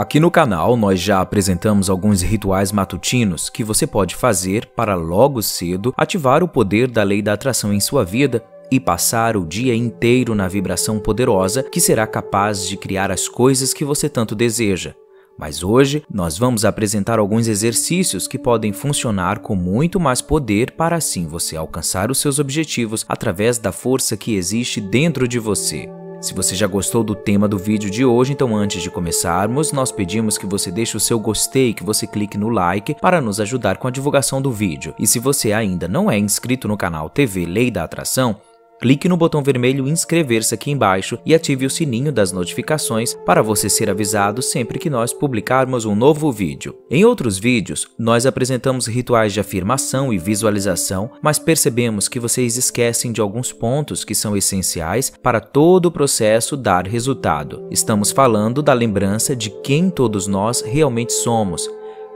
Aqui no canal nós já apresentamos alguns rituais matutinos que você pode fazer para logo cedo ativar o poder da lei da atração em sua vida e passar o dia inteiro na vibração poderosa que será capaz de criar as coisas que você tanto deseja. Mas hoje nós vamos apresentar alguns exercícios que podem funcionar com muito mais poder para assim você alcançar os seus objetivos através da força que existe dentro de você. Se você já gostou do tema do vídeo de hoje, então antes de começarmos, nós pedimos que você deixe o seu gostei, que você clique no like para nos ajudar com a divulgação do vídeo. E se você ainda não é inscrito no canal TV Lei da Atração, clique no botão vermelho inscrever-se aqui embaixo e ative o sininho das notificações para você ser avisado sempre que nós publicarmos um novo vídeo. Em outros vídeos, nós apresentamos rituais de afirmação e visualização, mas percebemos que vocês esquecem de alguns pontos que são essenciais para todo o processo dar resultado. Estamos falando da lembrança de quem todos nós realmente somos.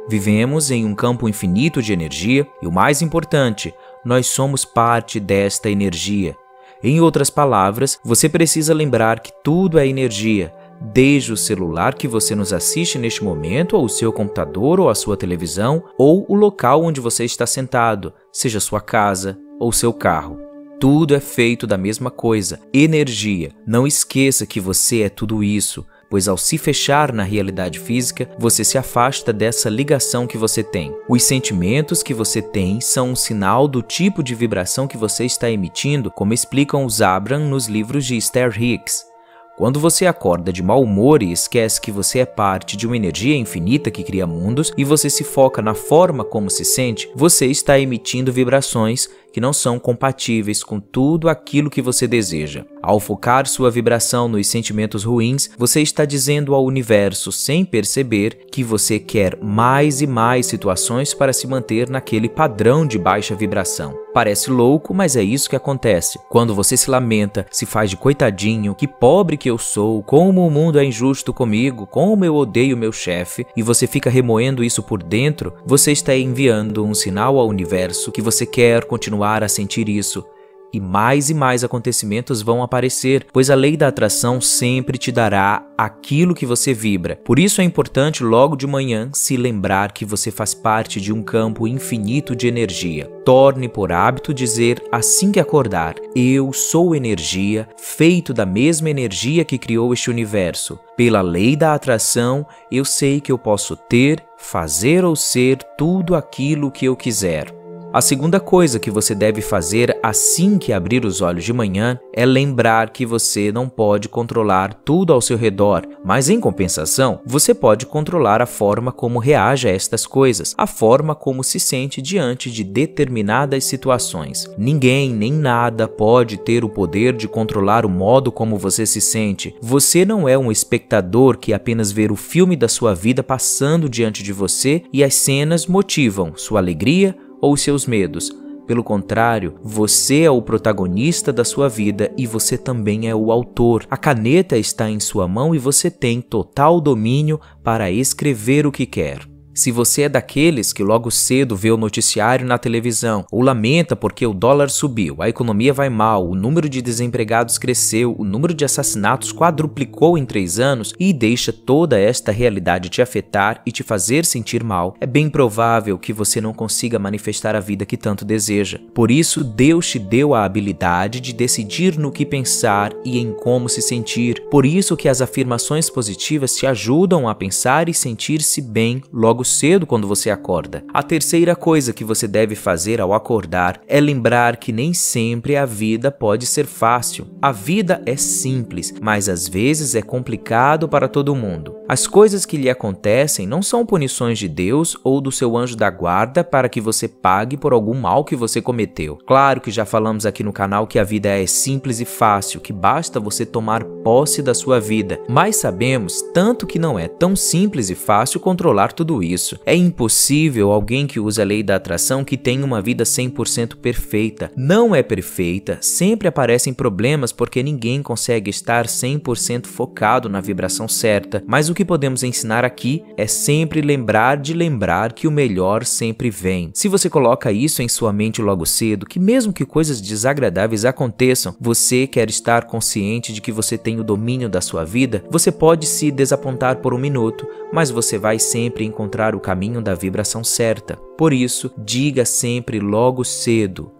Vivemos em um campo infinito de energia e o mais importante, nós somos parte desta energia. Em outras palavras, você precisa lembrar que tudo é energia, desde o celular que você nos assiste neste momento, ou o seu computador, ou a sua televisão, ou o local onde você está sentado, seja sua casa ou seu carro. Tudo é feito da mesma coisa, energia. Não esqueça que você é tudo isso pois ao se fechar na realidade física, você se afasta dessa ligação que você tem. Os sentimentos que você tem são um sinal do tipo de vibração que você está emitindo, como explicam os Abram nos livros de Esther Hicks. Quando você acorda de mau humor e esquece que você é parte de uma energia infinita que cria mundos e você se foca na forma como se sente, você está emitindo vibrações que não são compatíveis com tudo aquilo que você deseja. Ao focar sua vibração nos sentimentos ruins, você está dizendo ao universo, sem perceber, que você quer mais e mais situações para se manter naquele padrão de baixa vibração. Parece louco, mas é isso que acontece. Quando você se lamenta, se faz de coitadinho, que pobre que eu sou, como o mundo é injusto comigo, como eu odeio meu chefe, e você fica remoendo isso por dentro, você está enviando um sinal ao universo que você quer continuar continuar a sentir isso, e mais e mais acontecimentos vão aparecer, pois a lei da atração sempre te dará aquilo que você vibra. Por isso é importante logo de manhã se lembrar que você faz parte de um campo infinito de energia. Torne por hábito dizer assim que acordar: Eu sou energia, feito da mesma energia que criou este universo. Pela lei da atração, eu sei que eu posso ter, fazer ou ser tudo aquilo que eu quiser. A segunda coisa que você deve fazer assim que abrir os olhos de manhã é lembrar que você não pode controlar tudo ao seu redor, mas em compensação, você pode controlar a forma como reage a estas coisas, a forma como se sente diante de determinadas situações. Ninguém nem nada pode ter o poder de controlar o modo como você se sente. Você não é um espectador que apenas vê o filme da sua vida passando diante de você e as cenas motivam sua alegria ou seus medos. Pelo contrário, você é o protagonista da sua vida e você também é o autor. A caneta está em sua mão e você tem total domínio para escrever o que quer. Se você é daqueles que logo cedo vê o noticiário na televisão ou lamenta porque o dólar subiu, a economia vai mal, o número de desempregados cresceu, o número de assassinatos quadruplicou em três anos e deixa toda esta realidade te afetar e te fazer sentir mal, é bem provável que você não consiga manifestar a vida que tanto deseja. Por isso, Deus te deu a habilidade de decidir no que pensar e em como se sentir. Por isso que as afirmações positivas te ajudam a pensar e sentir-se bem logo cedo quando você acorda. A terceira coisa que você deve fazer ao acordar é lembrar que nem sempre a vida pode ser fácil. A vida é simples, mas às vezes é complicado para todo mundo. As coisas que lhe acontecem não são punições de Deus ou do seu anjo da guarda para que você pague por algum mal que você cometeu. Claro que já falamos aqui no canal que a vida é simples e fácil, que basta você tomar posse da sua vida, mas sabemos tanto que não é tão simples e fácil controlar tudo isso isso. É impossível alguém que usa a lei da atração que tenha uma vida 100% perfeita. Não é perfeita, sempre aparecem problemas porque ninguém consegue estar 100% focado na vibração certa, mas o que podemos ensinar aqui é sempre lembrar de lembrar que o melhor sempre vem. Se você coloca isso em sua mente logo cedo, que mesmo que coisas desagradáveis aconteçam, você quer estar consciente de que você tem o domínio da sua vida, você pode se desapontar por um minuto, mas você vai sempre encontrar o caminho da vibração certa. Por isso, diga sempre logo cedo: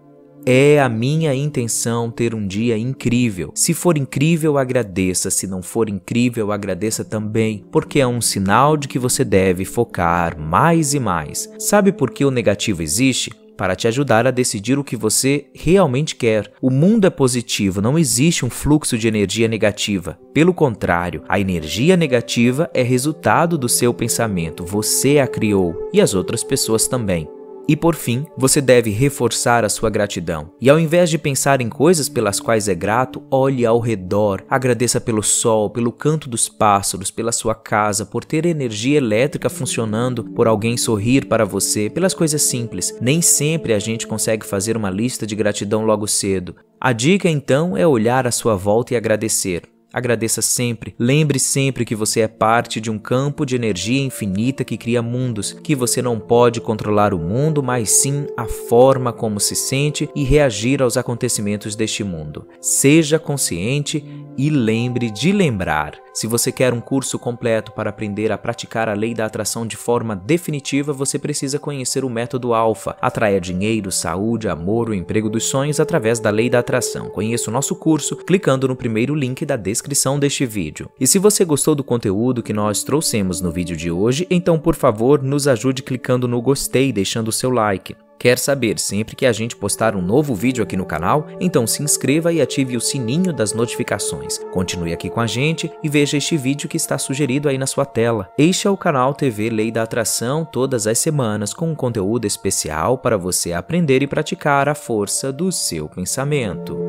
é a minha intenção ter um dia incrível. Se for incrível, agradeça. Se não for incrível, agradeça também, porque é um sinal de que você deve focar mais e mais. Sabe por que o negativo existe? Para te ajudar a decidir o que você realmente quer. O mundo é positivo, não existe um fluxo de energia negativa. Pelo contrário, a energia negativa é resultado do seu pensamento, você a criou e as outras pessoas também. E por fim, você deve reforçar a sua gratidão. E ao invés de pensar em coisas pelas quais é grato, olhe ao redor, agradeça pelo sol, pelo canto dos pássaros, pela sua casa, por ter energia elétrica funcionando, por alguém sorrir para você, pelas coisas simples. Nem sempre a gente consegue fazer uma lista de gratidão logo cedo. A dica então é olhar à sua volta e agradecer. Agradeça sempre. Lembre sempre que você é parte de um campo de energia infinita que cria mundos, que você não pode controlar o mundo, mas sim a forma como se sente e reagir aos acontecimentos deste mundo. Seja consciente e lembre de lembrar. Se você quer um curso completo para aprender a praticar a lei da atração de forma definitiva, você precisa conhecer o método Alpha. Atraia dinheiro, saúde, amor, o emprego dos sonhos através da lei da atração. Conheça o nosso curso clicando no primeiro link da descrição deste vídeo. E se você gostou do conteúdo que nós trouxemos no vídeo de hoje, então por favor nos ajude clicando no gostei e deixando o seu like. Quer saber sempre que a gente postar um novo vídeo aqui no canal? Então se inscreva e ative o sininho das notificações. Continue aqui com a gente e veja este vídeo que está sugerido aí na sua tela. Este é o canal TV Lei da Atração todas as semanas com um conteúdo especial para você aprender e praticar a força do seu pensamento.